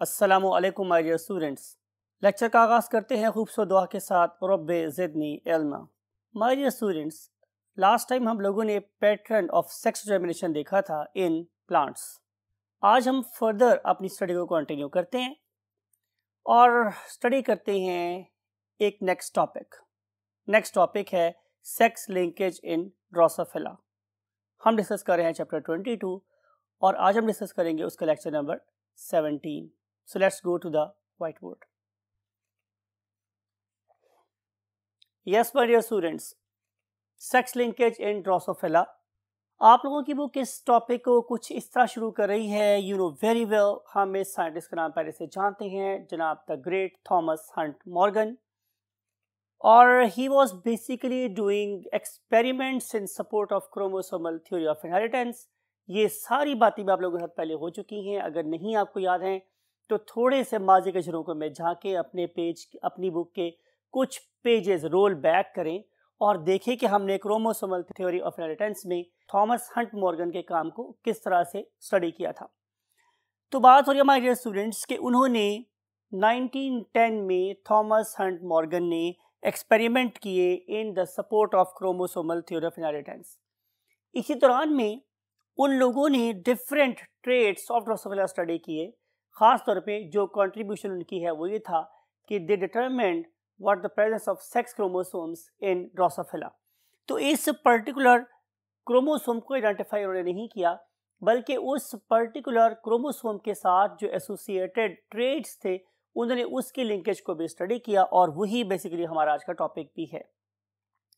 अस्सलाम वालेकुम my dear students. Lecture का आगाज़ करते हैं खूबसूरत दुआ के साथ, रब ज़िदनी इल्मा। My dear students, last time हम लोगों ने पैटर्न ऑफ़ सेक्स डिटर्मिनेशन देखा था इन प्लांट्स। आज हम फर्दर अपनी स्टडी को कंटिन्यू करते हैं और स्टडी करते हैं एक नेक्स्ट टॉपिक। नेक्स्ट टॉपिक है सेक्स लिंकेज इन ड्रोसोफिला। हम डिस्कस कर रहे हैं चैप्टर 22 और आज हम डिस्कस करेंगे उसका lecture number 17 so let's go to the white board yes my dear students sex linkage in Drosophila आप लोगों की बुक इस टॉपिक को कुछ इस तरह शुरू कर रही है? यू नो वेरी वेल हम इस साइंटिस्ट का नाम पहले से जानते हैं, जनाब the great Thomas Hunt Morgan और he was basically doing experiments in support of chromosomal theory of inheritance ये सारी बातें भी आप लोगों के साथ पहले हो चुकी हैं। अगर नहीं आपको याद हैं तो थोड़े से माजी के झरों को मैं झाँके अपने पेज, अपनी बुक के कुछ पेजेस रोल बैक करें और देखें कि हमने क्रोमोसोमल थ्योरी ऑफ़ इनहेरिटेंस में थॉमस हंट मॉर्गन के काम को किस तरह से स्टडी किया था। तो बात हो रही हमारे स्टूडेंट्स के, उन्होंने 1910 में थॉमस हंट मॉर्गन ने एक्सपेरिमेंट किए in the support of chromosomal theory of inheritance इसी दौरान में उन लोगों ने different traits of Drosophila study किए। ख़ास तौर पे जो कंट्रीब्यूशन उनकी है वो ये था कि they determined what the presence of sex chromosomes in Drosophila तो इस पर्टिकुलर क्रोमोसोम को आइडेंटिफाई उन्होंने नहीं किया, बल्कि उस पर्टिकुलर क्रोमोसोम के साथ जो एसोसिएटेड ट्रेड्स थे, उन्होंने उसकी लिंकेज को भी स्टडी किया और वही बेसिकली हमारा आज का टॉपिक भी है।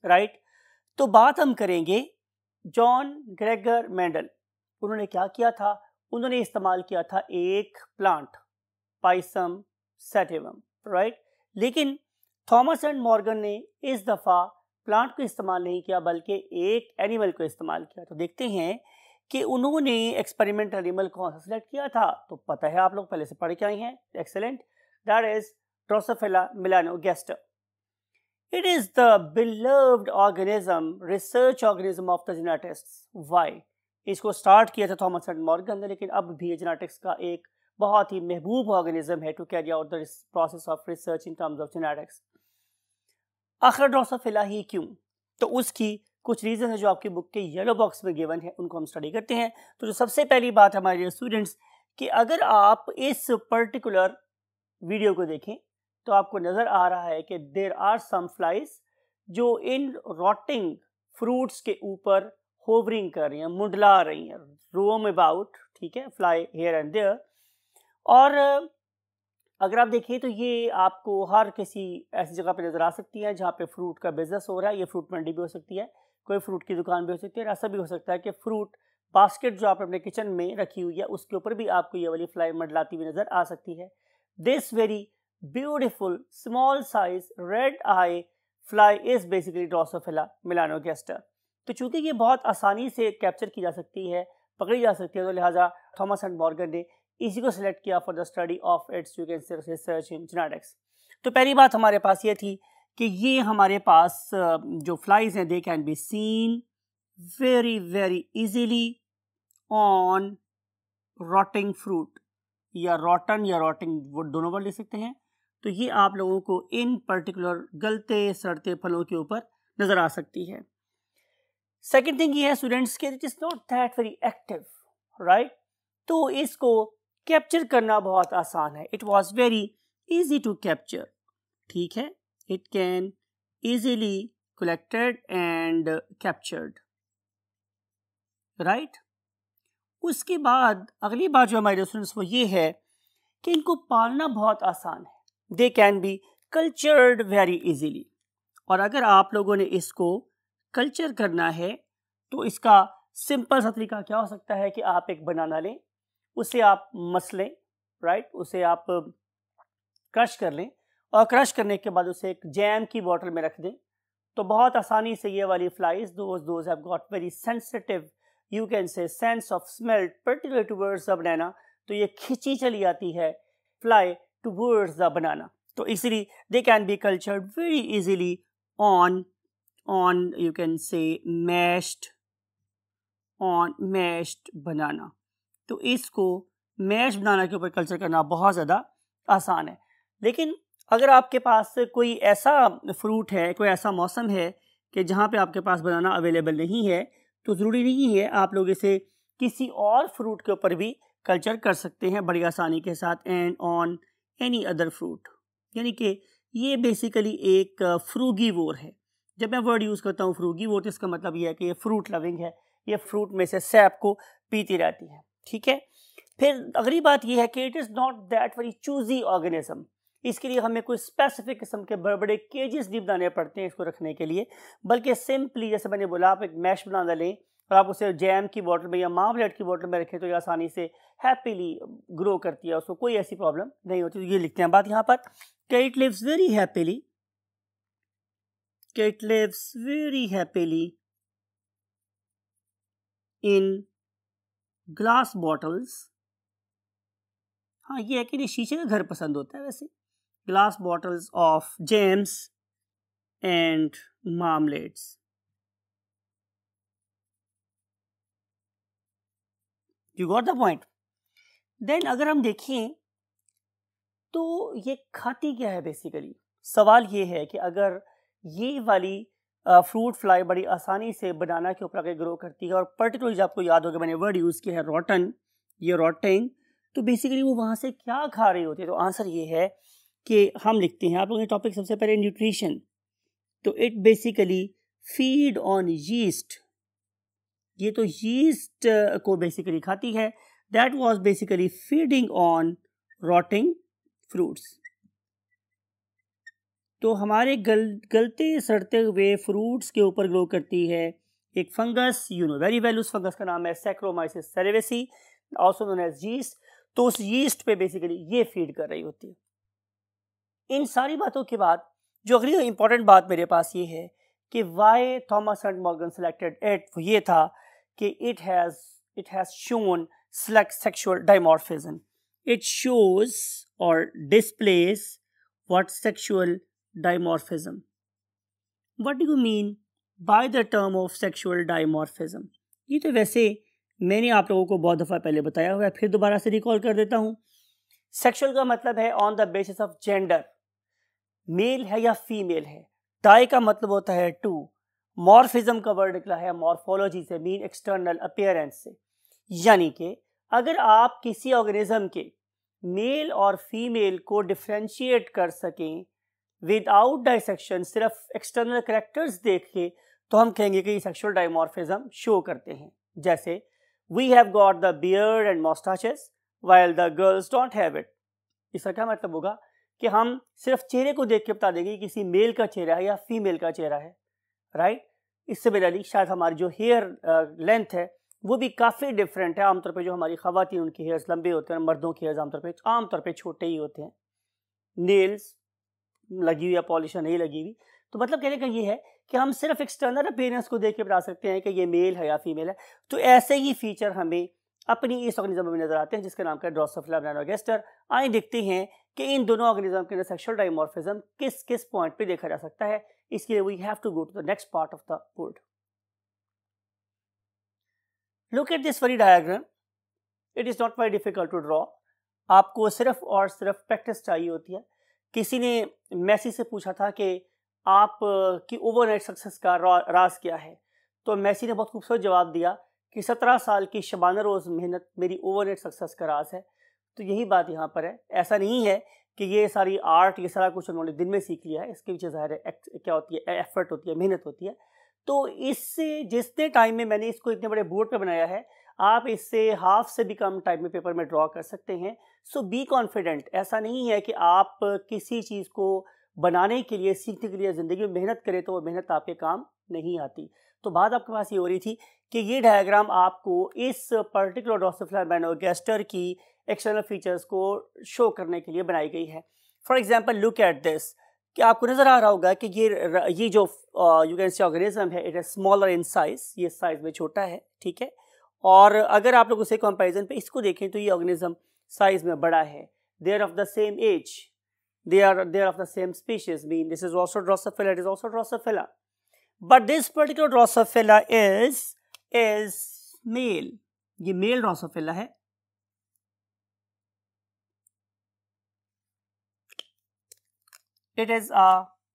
Right right? तो बात हम करेंगे जॉन ग्रेगर मेंडल। उन्होंने क्या किया था? उन्होंने इस्तेमाल किया था एक प्लांट पाइसम सेटिवम राइट लेकिन थॉमस एंड मॉर्गन ने इस दफ़ा प्लांट को इस्तेमाल नहीं किया, बल्कि एक एनिमल को इस्तेमाल किया। तो देखते हैं कि उन्होंने एक्सपेरिमेंट एनिमल कौन सा सिलेक्ट किया था? तो पता है आप लोग, पहले से पढ़ के आए हैं। Excellent that is Drosophila melanogaster It is the beloved organism, research organism of the genetics. Why? इसको स्टार्ट किया था थॉमस एंड मॉर्गन ने लेकिन अब भी जेनेटिक्स का एक बहुत ही महबूब ऑर्गेनिज्म है to carry out the process of research in terms of genetics आखिर ड्रोसोफिला ही क्यों तो उसकी कुछ रीज़न है जो आपकी बुक के येलो बॉक्स में गिवन है उनको हम स्टडी करते हैं तो जो सबसे पहली बात हमारे स्टूडेंट्स कि अगर आप इस पर्टिकुलर वीडियो को देखें तो आपको नज़र आ रहा है कि देर आर सम फ्लाइज जो इन रॉटिंग फ्रूट्स के ऊपर होवरिंग कर रही हैं, मुंडला रही हैं रोम अबाउट ठीक है फ्लाई हेयर एंड देयर और, अगर आप देखिए तो ये आपको हर किसी ऐसी जगह पे नज़र आ सकती है जहाँ पे फ्रूट का बिज़नेस हो रहा है, ये फ्रूट मंडी भी हो सकती है, कोई फ्रूट की दुकान भी हो सकती है ऐसा भी हो सकता है कि फ्रूट बास्केट जो आप अपने किचन में रखी हुई है, उसके ऊपर भी आपको ये वाली फ्लाई मंडलाती हुई नज़र आ सकती है। This very beautiful, small size, red eye fly is basically Drosophila melanogaster. तो चूँकि ये बहुत आसानी से कैप्चर की जा सकती है, पकड़ी जा सकती है तो लिहाजा थॉमस एंड मॉर्गन ने इसी को सिलेक्ट किया for the study of its you can research in genetics तो पहली बात हमारे पास ये थी कि ये हमारे पास जो फ्लाइज हैं they can be seen very very easily on rotting fruit या रॉटन या रॉटिंग वो दोनों वर्ड ले सकते हैं। तो ये आप लोगों को इन पर्टिकुलर गलते, सड़ते फलों के ऊपर नज़र आ सकती है। सेकेंड थिंग ये है स्टूडेंट्स के it is not that very active right तो इसको कैप्चर करना बहुत आसान है। It was very easy to capture ठीक है? It can easily collected and captured right उसके बाद अगली बात जो हमारे स्टूडेंट्स वो ये है कि इनको पालना बहुत आसान है। They can be cultured very easily और अगर आप लोगों ने इसको कल्चर करना है तो इसका सिंपल सा तरीका क्या हो सकता है कि आप एक बनाना लें, उसे आप मस लें राइट उसे आप क्रश कर लें और क्रश करने के बाद उसे एक जैम की बॉटल में रख दें। तो बहुत आसानी से ये वाली flies those those have got very sensitive you can say sense of smell particular towards the banana तो ये खिंची चली आती है fly towards the banana. So easily they can be cultured very easily on on you can say mashed, on mashed banana. तो इसको mash बनाना के ऊपर कल्चर करना बहुत ज़्यादा आसान है लेकिन अगर आपके पास कोई ऐसा फ्रूट है, कोई ऐसा मौसम है कि जहाँ पे आपके पास बनाना अवेलेबल नहीं है तो ज़रूरी नहीं है आप लोग इसे किसी और फ्रूट के ऊपर भी कल्चर कर सकते हैं बड़ी आसानी के साथ and on any other fruit यानी कि ये बेसिकली एक फ्रूगी वोर है। जब मैं वर्ड यूज़ करता हूँ फ्रूगी वोर तो इसका मतलब ये है कि ये फ्रूट लविंग है। ये फ्रूट में से सैप को पीती रहती है। ठीक है? फिर अगली बात यह है कि it is not that very choosy organism इसके लिए हमें कोई स्पेसिफिक किस्म के बड़े बड़े केजेस नहीं बनाने पड़ते हैं इसको रखने के लिए। बल्कि सिंपली जैसे मैंने बोला, आप एक मैश बना लें और आप उसे जैम की बॉटल में या मामलेट की बॉटल में रखें तो ये आसानी से हैप्पीली ग्रो करती है। उसको कोई ऐसी प्रॉब्लम नहीं होती। तो ये लिखते हैं बात यहाँ पर। Cat lives very happily cat lives very happily in glass bottles हाँ ये है कि नहीं, शीशे का घर पसंद होता है वैसे। Glass bottles of jams and marmalades you got the point then अगर हम देखें तो ये खाती क्या है बेसिकली सवाल ये है कि अगर ये वाली फ्रूट फ्लाई बड़ी आसानी से बनाना के ऊपर आगे ग्रो करती है और पर्टिकुलरली आपको याद होगा, मैंने वर्ड यूज़ किया है रॉटन ये रॉटिंग तो बेसिकली वो वहाँ से क्या खा रही होती है? तो आंसर ये है कि हम लिखते हैं, आप लोगों ने टॉपिक सबसे पहले न्यूट्रिशन तो it basically feed on yeast ये तो यीस्ट को बेसिकली खाती है। That was basically feeding on rotting fruits तो हमारे गल, गलते, सड़ते हुए फ्रूट्स के ऊपर ग्रो करती है एक fungus you know very well उस फंगस का नाम है Saccharomyces cerevisiae also known as yeast तो उस यीस्ट पे बेसिकली ये फ़ीड कर रही होती है। इन सारी बातों के बाद, जो अगली इंपॉर्टेंट बात मेरे पास ये है कि why Thomas and Morgan selected at ये था कि it has it has shown select sexual dimorphism it shows और displays what sexual dimorphism what do you mean by the term of sexual dimorphism ये तो वैसे मैंने आप लोगों को बहुत दफ़ा पहले बताया हुआ है, फिर दोबारा से रिकॉल कर देता हूँ। सेक्शुअल का मतलब है on the basis of gender male है या फीमेल है? डाई का मतलब होता है टू मॉर्फिज्म का वर्ड निकला है मॉर्फोलॉजी से मीन एक्सटर्नल अपियरेंस से। यानी कि अगर आप किसी ऑर्गेनिज्म के मेल और फीमेल को डिफ्रेंशिएट कर सकें विदाउट डाइसेक्शन सिर्फ़ एक्सटर्नल करेक्टर्स देख के तो हम कहेंगे कि सेक्शुअल डाइमॉर्फिज्म शो करते हैं। जैसे we have got the beard and moustaches while the girls don't have it इसका क्या मतलब होगा? कि हम सिर्फ़ चेहरे को देख के बता देंगे कि किसी मेल का चेहरा है या फीमेल का चेहरा है। राइट इससे मेरा शायद हमारी जो हेयर लेंथ है, वो भी काफ़ी डिफरेंट है। आमतौर पे जो हमारी खातन उनके हेयर्स लंबे होते हैं मर्दों के हेयर्स आमतौर पे आमतौर पे छोटे ही होते हैं। नेल्स लगी हुई या पॉलिश नहीं लगी हुई। तो मतलब कहने का ये है कि हम सिर्फ़ एक्सटर्नल अपेयरेंस को देख के बता सकते हैं कि ये मेल है या फीमेल है। तो ऐसे ही फीचर हमें अपनी इस ऑर्गेनिज्म में नज़र आते हैं, जिसका नाम है ड्रोसोफिला ब्रानोगेस्टर आए देखते हैं कि इन दोनों ऑर्गेनिज्म के अंदर सेक्सुअल डाइमॉर्फिज्म किस किस पॉइंट पे देखा जा सकता है। इसके लिए we have to go to the next part of the board look at this very diagram it is not very difficult to draw आपको सिर्फ़ और सिर्फ़ प्रैक्टिस चाहिए होती है। किसी ने मैसी से पूछा था कि आप, की ओवरनाइट सक्सेस का राज क्या है? तो मैसी ने बहुत खूबसूरत जवाब दिया। कि सत्रह साल की शबाना रोज़ मेहनत मेरी ओवरनाइट सक्सेस का राज है। तो यही बात यहाँ पर है। ऐसा नहीं है कि ये सारी आर्ट ये सारा कुछ उन्होंने दिन में सीख लिया है। इसके पीछे ज़ाहिर है क्या होती है एफर्ट होती है, मेहनत होती है। तो इससे, जितने टाइम में मैंने इसको इतने बड़े बोर्ड पर बनाया है, आप इससे हाफ़ से भी कम टाइम में पेपर में ड्रॉ कर सकते हैं। सो बी कॉन्फिडेंट ऐसा नहीं है कि आप किसी चीज़ को बनाने के लिए, सीखने के लिए, ज़िंदगी में मेहनत करें तो वो मेहनत आपके काम नहीं आती। तो बात आपके पास ये हो रही थी कि ये डायग्राम आपको इस पर्टिकुलर ड्रोसोफ्ला मैनोगेस्टर की एक्सटर्नल फीचर्स को शो करने के लिए बनाई गई है। For example look at this कि आपको नज़र आ रहा होगा कि ये ये जो यू कैन सी ऑर्गेनिज्म है it is smaller in size ये साइज़ में छोटा है, ठीक है? और अगर आप लोग उसे कंपैरिजन पे इसको देखें तो ये ऑर्गेनिज्म साइज़ में बड़ा है। There of the same age they are they are of the same species. Mean, this is also drosophila, it is also drosophila. But this particular drosophila is is male ये male Drosophila है। It is a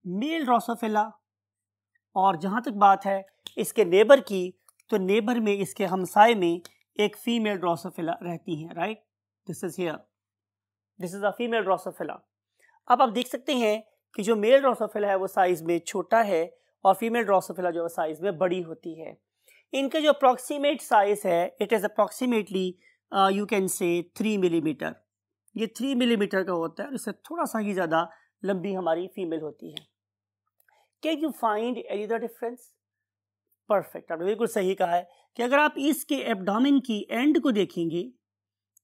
male drosophila और जहाँ तक बात है इसके neighbour की तो नेबर में इसके हमसाय में एक फीमेल ड्रोसोफिला रहती है right this is here this is a female drosophila अब आप देख सकते हैं कि जो मेल ड्रोसोफिला है, वो साइज़ में छोटा है और फीमेल ड्रोसोफिला जो है साइज़ में बड़ी होती है। इनका जो अप्रॉक्सीमेट साइज़ है it is approximately you can say three millimetre ये थ्री मिलीमीटर का होता है इससे थोड़ा सा ही ज़्यादा लंबी हमारी फीमेल होती है। Can you find any the difference perfect आपने बिल्कुल सही कहा है कि अगर आप इसके एबडामिन की एंड को देखेंगे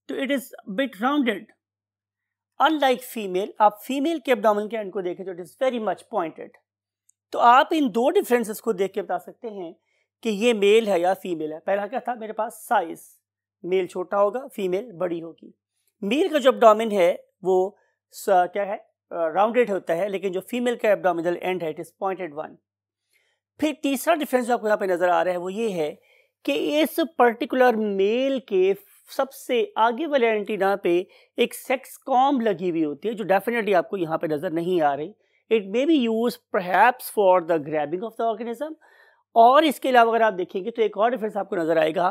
तो it is bit rounded unlike female आप फीमेल के एबडामिन के एंड को देखें तो it is very much pointed तो आप इन दो डिफरेंसेस को देख के बता सकते हैं कि ये मेल है या फीमेल है। पहला क्या था? मेरे पास साइज़ मेल छोटा होगा फीमेल बड़ी होगी। मेल का जो एबडामिन है, वो क्या है? राउंडेड होता है, लेकिन जो फीमेल का एबडामिनल एंड है इट इज़ पॉइंटेड वन फिर तीसरा डिफरेंस जो आपको यहाँ पे नज़र आ रहा है, वो ये है कि इस पर्टिकुलर मेल के सबसे आगे वाले एंटीना पे एक सेक्स कॉम लगी हुई होती है, जो डेफिनेटली आपको यहाँ पे नज़र नहीं आ रही। It may be use perhaps for the grabbing of the organism और इसके अलावा अगर आप देखेंगे तो एक और डिफरेंस आपको नज़र आएगा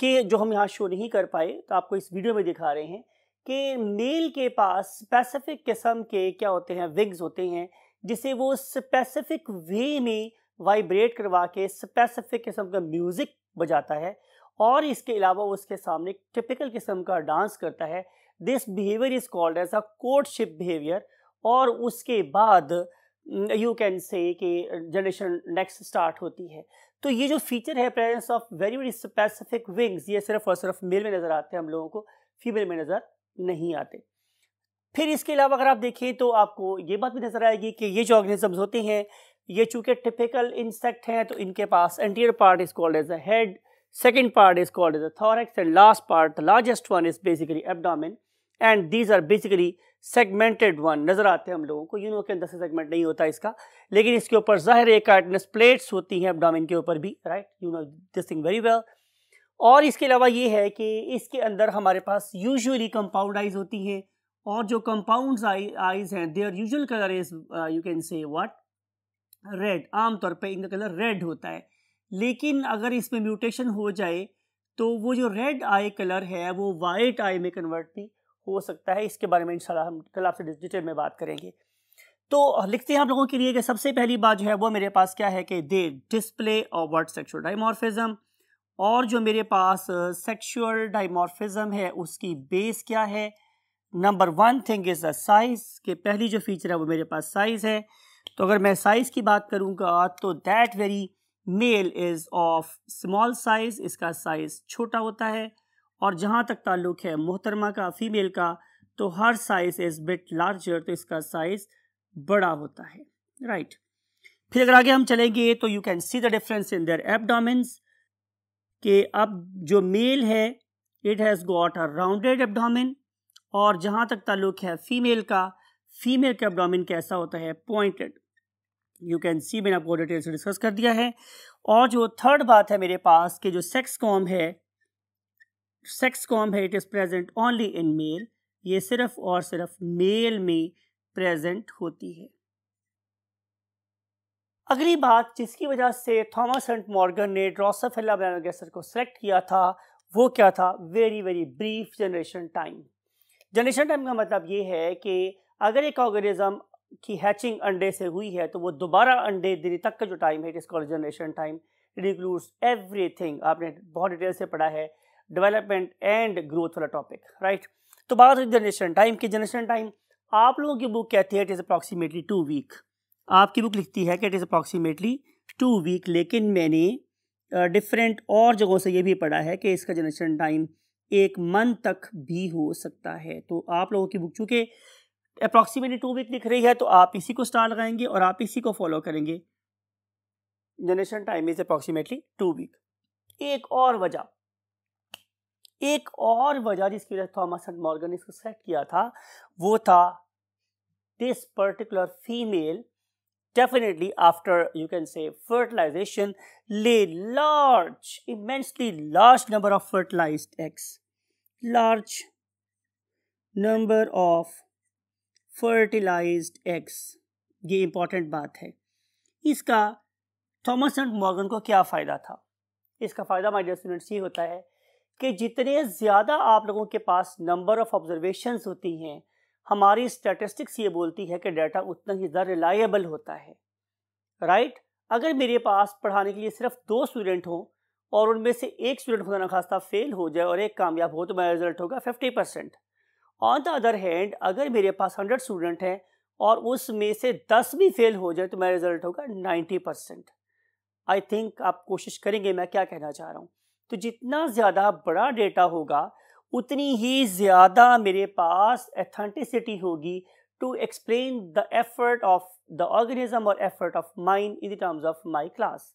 कि जो हम यहाँ शो नहीं कर पाए तो आपको इस वीडियो में दिखा रहे हैं कि मेल के पास स्पेसिफिक किस्म के क्या होते हैं विग्स होते हैं, जिसे वो स्पेसिफिक वे में वाइब्रेट करवा के स्पेसिफिक किस्म का म्यूज़िक बजाता है। और इसके अलावा वो उसके सामने टिपिकल किस्म का डांस करता है। This behaviour is called as a courtship behaviour और उसके बाद यू कैन से कि जनरेशन नेक्स्ट स्टार्ट होती है। तो ये जो फीचर है presence of very very specific wings ये सिर्फ़ और सिर्फ़ मेल में नज़र आते हैं हम लोगों को फीमेल में नज़र नहीं आते। फिर इसके अलावा अगर आप देखें तो आपको ये बात भी नज़र आएगी कि ये जो ऑर्गेनिजम्स होते हैं, ये चूँकि टिपिकल इंसेक्ट हैं तो इनके पास anterior part is called as a head second part is called as a thorax and last part the largest one is basically abdomen and these are basically segmented one नज़र आते हैं हम लोगों को। Uno के अंदर से सेगमेंट नहीं होता इसका। लेकिन इसके ऊपर ज़ाहिर एक कार्टनस प्लेट्स होती हैं एबडामिन के ऊपर भी right you know this thing very well और इसके अलावा ये है कि इसके अंदर हमारे पास यूजुअली कंपाउंड आइज़ होती हैं। और जो कंपाउंड आइज़ हैं their usual colour is you can say what red आमतौर पे इनका कलर रेड होता है। लेकिन अगर इसमें म्यूटेशन हो जाए तो वो जो रेड आई कलर है, वो वाइट आई में कन्वर्ट भी हो सकता है, इसके बारे में इंशाल्लाह हम कल आपसे डिटेल में बात करेंगे। तो लिखते हैं आप लोगों के लिए कि सबसे पहली बात जो है, वो मेरे पास क्या है कि दे डिस्प्ले और वर्ड सेक्शुअल डाइमॉर्फिज्म और जो मेरे पास सेक्शुअल डाइमॉर्फिज्म है, उसकी बेस क्या है? Number one thing is the size, के पहली जो फीचर है, वो मेरे पास साइज़ है। तो अगर मैं साइज़ की बात करूँगा तो that very male is of small size इसका साइज़ छोटा होता है। और जहाँ तक ताल्लुक़ है मोहतरमा का फ़ीमेल का तो her size is bit larger तो इसका साइज़ बड़ा होता है राइट. फिर अगर आगे हम चलेंगे तो you can see the difference in their abdomens कि अब जो मेल है it has got a rounded abdomen और जहाँ तक ताल्लुक़ है फीमेल का फीमेल का एबडामिन कैसा होता है पॉइंटेड यू कैन सी मैंने आपको डिटेल से डिस्कस कर दिया है और जो थर्ड बात है मेरे पास, कि जो सेक्स कॉम है सेक्स कॉम है it is present only in male ये सिर्फ़ और सिर्फ़ मेल में प्रेजेंट होती है। अगली बात जिसकी वजह से थॉमस एंड मॉर्गन ने ड्रोसोफिला बैनोगेसर को सेलेक्ट किया था, वो क्या था? Very very brief generation time generation time का मतलब ये है कि अगर एक ऑर्गेनिज्म की हैचिंग अंडे से हुई है तो वो दोबारा अंडे देने तक का जो टाइम है it is called generation time it includes everything आपने बहुत डिटेल से पढ़ा है। डेवलपमेंट एंड ग्रोथ वाला टॉपिक राइट तो बात हुई जनरेशन टाइम की। जनरेशन टाइम आप लोगों की बुक कहती है it is approximately two week आपकी बुक लिखती है कि it is approximately two week लेकिन मैंने डिफरेंट uh, और जगहों से ये भी पढ़ा है कि इसका जनरेशन टाइम एक मंथ तक भी हो सकता है। तो आप लोगों की बुक चूँकि अप्रॉक्सीमेटली टू वीक लिख रही है तो आप इसी को स्टार लगाएँगे और आप इसी को फॉलो करेंगे। Generation time is approximately two week एक और वजह एक और वजह जिसकी वजह थॉमस एंड मॉर्गन ने इसको सेट किया था वो था this particular female definitely after you can say fertilization lay large immensely large number of fertilized eggs large number of fertilized eggs ये इंपॉर्टेंट बात है इसका थॉमस एंड मॉर्गन को क्या फ़ायदा था इसका फ़ायदा माई डियर स्टूडेंट्स ये होता है कि जितने ज़्यादा आप लोगों के पास नंबर ऑफ़ ऑब्जर्वेशंस होती हैं, हमारी स्टैटिस्टिक्स ये बोलती है कि डाटा उतना ही ज़्यादा रिलायबल होता है। राइट अगर मेरे पास पढ़ाने के लिए सिर्फ़ दो स्टूडेंट हों और उनमें से एक स्टूडेंट खुदा खास्ता फेल हो जाए और एक कामयाब हो तो मेरा रिज़ल्ट होगा fifty percent on the other hand अगर मेरे पास हंड्रेड स्टूडेंट हैं और उसमें से दस भी फेल हो जाए तो मेरा रिज़ल्ट होगा नाइन्टी परसेंट आई थिंक आप कोशिश करेंगे मैं क्या कहना चाह रहा हूँ। तो जितना ज़्यादा बड़ा डेटा होगा, उतनी ही ज़्यादा मेरे पास एथेंटिसिटी होगी to explain the effort of the organism और effort of mind in the terms of my class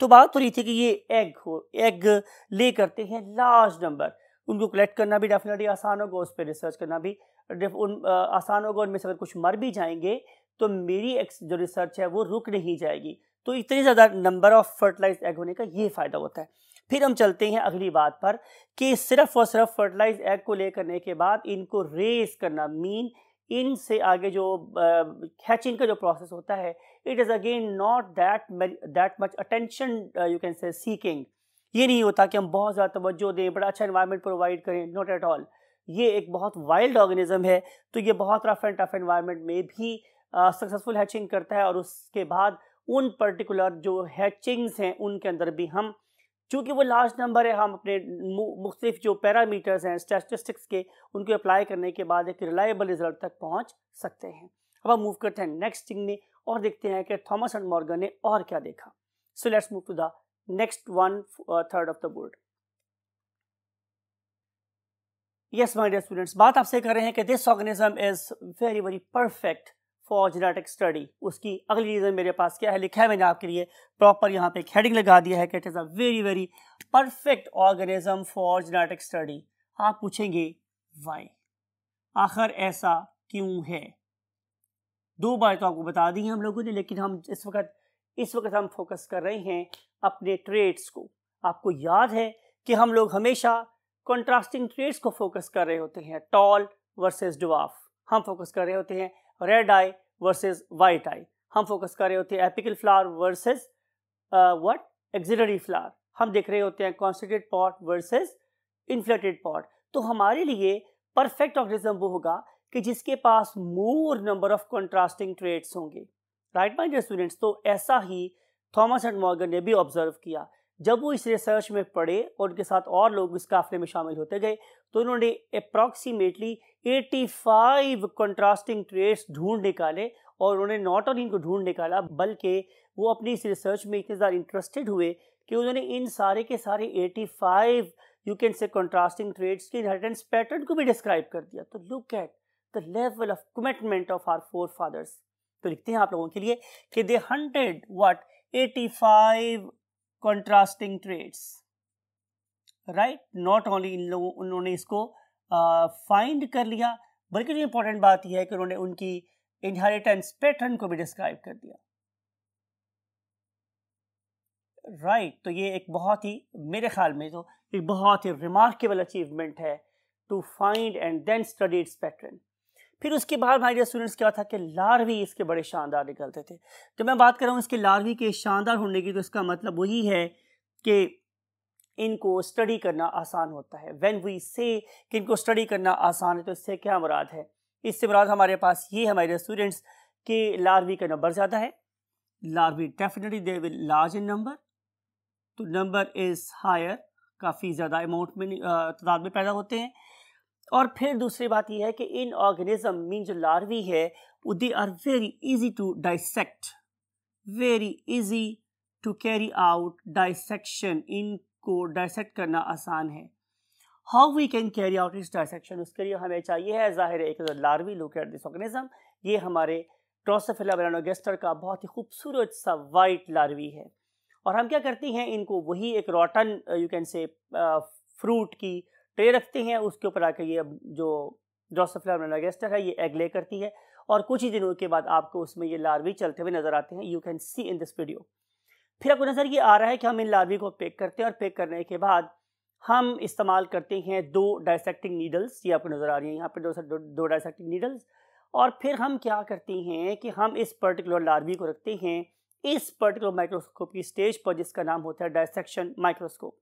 तो बात हो रही थी कि ये एग हो एग ले करते हैं लार्ज नंबर उनको कलेक्ट करना भी डेफिनेटली आसान होगा, उस पर रिसर्च करना भी उन आसान होगा, उनमें से अगर कुछ मर भी जाएँगे तो मेरी जो रिसर्च है वो रुक नहीं जाएगी. तो इतनी ज़्यादा नंबर ऑफ़ फर्टिलाइज एग होने का ये फ़ायदा होता है. फिर हम चलते हैं अगली बात पर कि सिर्फ़ और सिर्फ़ फर्टिलाइज एग को ले करने के बाद इनको रेस करना मीन इन से आगे जो हैचिंग का जो प्रोसेस होता है it is again not that that much attention you can say seeking ये नहीं होता कि हम बहुत ज़्यादा तवज्जो दें, बड़ा अच्छा इन्वायरमेंट प्रोवाइड करें नॉट एट ऑल ये एक बहुत वाइल्ड ऑर्गेनिज्म है तो ये बहुत रफ एंड टफ इन्वायरमेंट में भी सक्सेसफुल हैचिंग करता है और उसके बाद उन पर्टिकुलर जो हैचिंग्स हैं, उनके अंदर भी हम चूँकि वो लार्ज नंबर है, हम अपने मुख्तलिफ़ जो पैरामीटर्स हैं स्टैटिस्टिक्स के, उनको अप्लाई करने के बाद एक रिलायबल रिज़ल्ट तक पहुँच सकते हैं। अब हम मूव करते हैं नेक्स्ट थिंग में और देखते हैं कि थॉमस एंड मॉर्गन ने और क्या देखा। So let's move to the next one third of the board yes my dear students बात आपसे कर रहे हैं कि this organism is very very perfect for genetic study. उसकी अगली रीज़न मेरे पास क्या है, लिखा है मैंने आपके लिए। प्रॉपर यहाँ पे एक हेडिंग लगा दिया है कि it is a very very perfect organism for genetic study. आप पूछेंगे वाई आखिर ऐसा क्यों है? दो बार तो आपको बता दी हम लोगों ने, लेकिन हम इस वक्त इस वक्त हम फोकस कर रहे हैं अपने ट्रेड्स को। आपको याद है कि हम लोग हमेशा कंट्रास्टिंग ट्रेड्स को फोकस कर रहे होते हैं। टॉल वर्सेस डुआफ हम फोकस कर रहे होते हैं। Red eye versus white eye हम फोकस कर रहे होते हैं apical flower versus what axillary flower हम देख रहे होते हैं constricted pod versus inflated pod तो हमारे लिए परफेक्ट ऑर्गेनिज्म वो होगा कि जिसके पास more number of contrasting traits होंगे. राइट माइंड स्टूडेंट्स तो ऐसा ही थॉमस एंड मॉर्गन ने भी ऑब्ज़र्व किया जब वो इस रिसर्च में पढ़े और उनके साथ और लोग इस काफले में शामिल होते गए तो उन्होंने अप्रॉक्सीमेटली 85 कंट्रास्टिंग ट्रेड्स ढूंढ निकाले और उन्होंने नॉट ऑन इनको ढूंढ निकाला, बल्कि वो अपनी इस रिसर्च में इतने ज़्यादा इंटरेस्टेड हुए कि उन्होंने इन सारे के सारे 85 you can say contrasting traits के इनहेरिटेंस पैटर्न को भी डिस्क्राइब कर दिया। तो look at the level of commitment of our forefathers तो लिखते हैं आप लोगों के लिए कि they hundred what 85 contrasting traits right not only in लोगों उन्होंने इसको फाइंड कर लिया बल्कि जो इंपॉर्टेंट बात यह है कि उन्होंने उनकी इनहेरिटेंस पैटर्न को भी डिस्क्राइब कर दिया। राइट right, तो ये एक बहुत ही मेरे ख्याल में तो एक बहुत ही रिमार्केबल अचीवमेंट है to find and then study its pattern फिर उसके बाद डियर स्टूडेंट्स क्या था कि लार्वी इसके बड़े शानदार निकलते थे। जब मैं बात कर रहा हूँ इसके लार्वी के शानदार होने की तो इसका मतलब वही है कि इनको स्टडी करना आसान होता है। व्हेन वी से कि इनको स्टडी करना आसान है तो इससे क्या मुराद है? इससे मुराद हमारे पास ये हमारे स्टूडेंट्स के लार्वी का नंबर ज़्यादा है। Larvae definitely they will large in number तो नंबर इज़ हायर काफ़ी ज़्यादा अमाउंट में तादाद में पैदा होते हैं। और फिर दूसरी बात यह है कि इन ऑर्गेनिज्म मीन जो लार्वी है they are very easy to dissect very easy to carry out dissection इनको डाइसेक्ट करना आसान है। How we can carry out इस डाइसेक्शन उसके लिए हमें चाहिए है, ज़ाहिर एक larvae look at this organism ये हमारे ट्रोसोफिला बेलानोगेस्टर का बहुत ही खूबसूरत सा वाइट लार्वी है। और हम क्या करते हैं, इनको वही एक rotten you can say fruit की ट्रे रखते हैं उसके ऊपर आकर ये जो ड्रोसोफ्लावर गेस्टर है ये एग ले करती है और कुछ ही दिनों के बाद आपको उसमें ये लार्वी चलते हुए नज़र आते हैं you can see in this video फिर आपको नज़र ये आ रहा है कि हम इन लार्वी को पैक करते हैं और पैक करने के बाद हम इस्तेमाल करते हैं दो डायसेक्टिंग नीडल्स ये आपको नज़र आ रही है यहाँ पर दो, दो डायसेक्टिंग नीडल्स और फिर हम क्या करते हैं कि हम इस पर्टिकुलर लार्वी को रखते हैं इस पर्टिकुलर माइक्रोस्कोप की स्टेज पर जिसका नाम होता है dissection microscope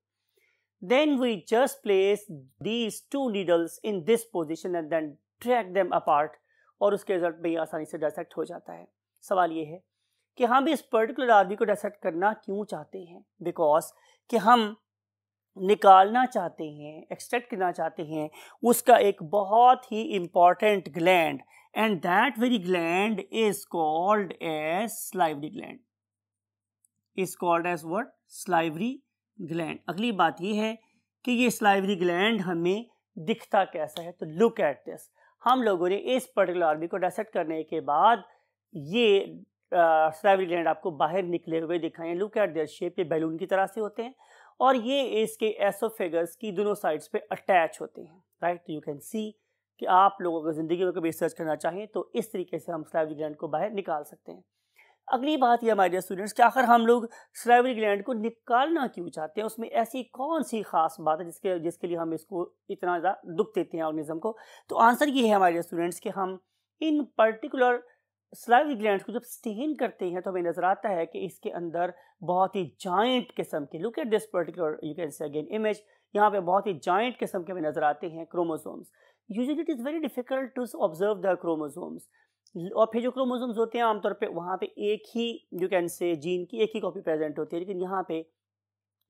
then we just place these two needles in this position and then track them apart और उसके रिज़ल्ट में आसानी से डायसेक्ट हो जाता है। सवाल ये है कि हम इस पर्टिकुलर आदमी को डायसेक्ट करना क्यों चाहते हैं? बिकॉज़ कि हम निकालना चाहते हैं एक्सट्रैक्ट करना चाहते हैं, उसका एक बहुत ही important gland and that very gland is called as salivary gland is called as word salivary gland अगली बात यह है कि ये स्लाइवरी ग्लैंड हमें दिखता कैसा है तो लुक एट दिस हम लोगों ने इस पर्टिकुलर आर्मी को डायसेक्ट करने के बाद ये स्लाइवरी ग्लैंड आपको बाहर निकले हुए दिखाएँ। लुक एट देयर शेप ये बैलून की तरह से होते हैं और ये इसके एसोफेगस की दोनों साइड्स पे अटैच होते हैं राइट यू कैन सी कि आप लोगों को ज़िंदगी में कभी रिसर्च करना चाहें तो इस तरीके से हम स्लाइवरी ग्लैंड को बाहर निकाल सकते हैं। अगली बात ये, हमारे स्टूडेंट्स कि आखिर हम लोग स्लाइवरी ग्लैंड को निकालना क्यों चाहते हैं? उसमें ऐसी कौन सी खास बात है जिसके जिसके लिए हम इसको इतना ज़्यादा दुख देते हैं ऑर्गेनिज्म को? तो आंसर ये है, हमारे स्टूडेंट्स कि हम इन पर्टिकुलर स्लाइवरी ग्लैंड को जब स्टेन करते हैं तो हमें नज़र आता है कि इसके अंदर बहुत ही जॉइंट किस्म के look at this particular you can say again image यहाँ पे बहुत ही जॉइंट किस्म के हमें नज़र आते हैं chromosomes usually it is very difficult to observe the chromosomes और फिर जो क्रोमोसोम्स होते हैं आमतौर पे, वहाँ पे एक ही यू कैन से जीन की एक ही कॉपी प्रेजेंट होती है, लेकिन यहाँ पे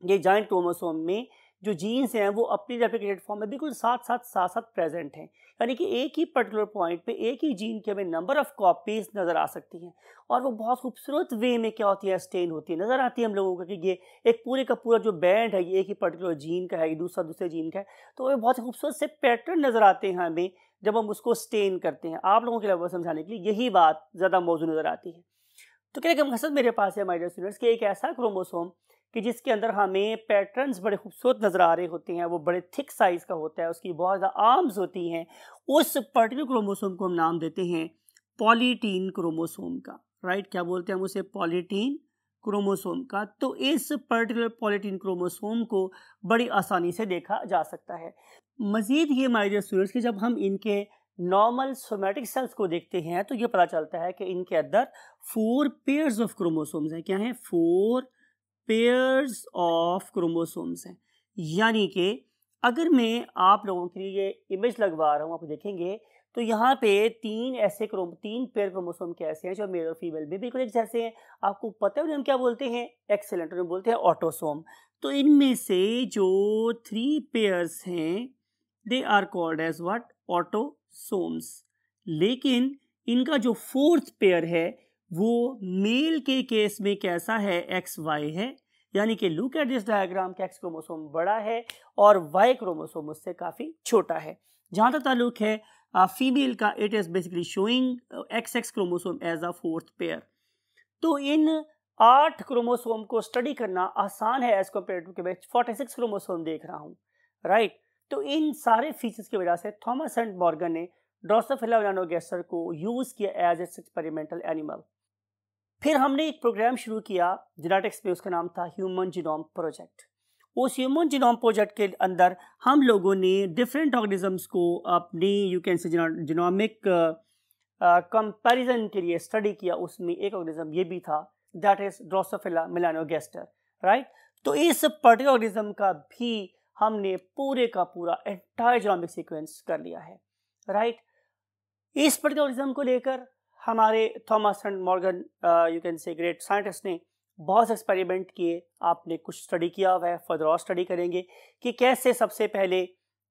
ये जॉइंट क्रोमोसोम में जो जीन्स हैं, वो अपनी रेप्लिकेटेड फॉर्म में बिल्कुल साथ साथ साथ साथ प्रेजेंट हैं। यानी कि एक ही पर्टिकुलर पॉइंट पे एक ही जीन के हमें नंबर ऑफ़ कॉपीज़ नज़र आ सकती हैं। और वो बहुत खूबसूरत वे में क्या होती है स्टेन होती है। नज़र आती है हम लोगों को कि ये एक पूरे का पूरा जो बैंड है, ये एक ही पर्टिकुलर जीन का है दूसरा दूसरे जीन का है। तो वो बहुत खूबसूरत से पैटर्न नज़र आते हैं हमें जब हम उसको स्टेन करते हैं। आप लोगों के लिए समझाने के लिए यही बात ज़्यादा मौजूद नज़र आती है। तो क्या मकसद मेरे पास है माइडियर स्टूडेंट्स कि एक ऐसा क्रोमोसोम कि जिसके अंदर हमें पैटर्न्स बड़े खूबसूरत नज़र आ रहे होते हैं, वो बड़े थिक साइज़ का होता है, उसकी बहुत ज़्यादा आर्म्स होती हैं, उस पर्टिकुलर क्रोमोसोम को हम नाम देते हैं पॉलीटीन क्रोमोसोम का, राइट? क्या बोलते हैं हम उसे? पॉलीटीन क्रोमोसोम का। तो इस पर्टिकुलर पॉलीटीन क्रोमोसोम को बड़ी आसानी से देखा जा सकता है। मज़ीद ये माइडियर स्टूडेंट्स कि जब हम इनके नॉर्मल सोमेटिक सेल्स को देखते हैं तो ये पता चलता है कि इनके अंदर फोर पेयर्स ऑफ़ क्रोमोसोम्स हैं। क्या हैं? फोर पेयर्स ऑफ़ क्रोमोसोम्स हैं। यानी कि अगर मैं आप लोगों के लिए ये इमेज लगवा रहा हूँ, आप देखेंगे तो यहाँ पे तीन ऐसे क्रोम तीन पेयर क्रोमोसोम के ऐसे हैं जो मेल और फीमेल में बिल्कुल एक जैसे हैं। आपको पता है उन्हें हम क्या बोलते हैं? एक्सेलेंट उन्हें बोलते हैं ऑटोसोम तो इनमें से जो थ्री पेयर्स हैं they are called as what autosomes लेकिन इनका जो फोर्थ पेयर है, वो मेल के केस में कैसा है? एक्स वाई है। यानी कि लुक एट दिस डायग्राम का एक्स क्रोमोसोम बड़ा है और वाई क्रोमोसोम उससे काफ़ी छोटा है। जहाँ तक ताल्लुक है फीमेल का it is basically showing X X chromosome as a fourth pair तो इन आठ क्रोमोसोम को स्टडी करना आसान है एज कंपेयर टू के मैं फोर्टी सिक्स क्रोमोसोम देख रहा हूँ राइट तो इन सारे फीचर्स की वजह से थॉमस एंड मॉर्गन ने ड्रोसोफिला को यूज़ किया एज एक्सपेरिमेंटल एनिमल फिर हमने एक प्रोग्राम शुरू किया जेनेटिक्स में उसका नाम था ह्यूमन जीनोम प्रोजेक्ट उस ह्यूमन जीनोम प्रोजेक्ट के अंदर हम लोगों ने डिफरेंट ऑर्गेनिजम्स को अपनी you can say genomic comparison के लिए स्टडी किया। उसमें एक ऑर्गेनिज्म ये भी था that is Drosophila melanogaster right तो इस पर्टिकुलर ऑर्गेनिज्म का भी हमने पूरे का पूरा एंटायर जीनोमिक सीक्वेंस कर लिया है राइट इस पर्टिकुलर ऑर्गेनिज्म को लेकर हमारे Thomas and Morgan you can say great scientist ने बहुत से एक्सपेरिमेंट किए। आपने कुछ स्टडी किया हुआ है फर्दर और स्टडी करेंगे कि कैसे सबसे पहले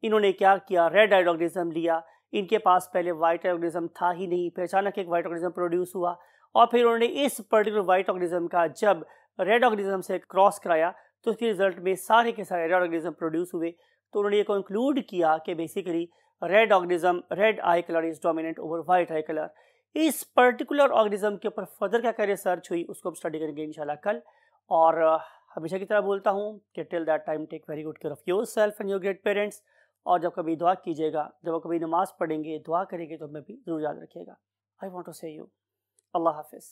इन्होंने क्या किया। रेड आइड ऑर्गेनिज्म लिया। इनके पास पहले वाइट ऑर्गेनिज्म था ही नहीं। फिर अचानक एक वाइट ऑर्गेनिज्म प्रोड्यूस हुआ और फिर उन्होंने इस पर्टिकुलर वाइट ऑर्गेनिज्म का जब रेड ऑर्गेनिज्म से क्रॉस कराया तो उसके रिज़ल्ट में सारे के सारे रेड ऑर्गेनिज्म प्रोड्यूस हुए। तो उन्होंने ये कंक्लूड किया कि basically red organism red eye colour is dominant over white eye colour इस पर्टिकुलर ऑर्गेनिज्म के ऊपर फर्दर क्या क्या रिसर्च हुई, उसको हम स्टडी करेंगे इंशाल्लाह कल। और हमेशा की तरह बोलता हूँ कि till that time take very good care of yourself and your great parents और जब कभी दुआ कीजिएगा, जब कभी नमाज़ पढ़ेंगे, दुआ करेंगे तो हमें भी ज़रूर याद रखिएगा। I want to say you अल्लाह हाफिज़।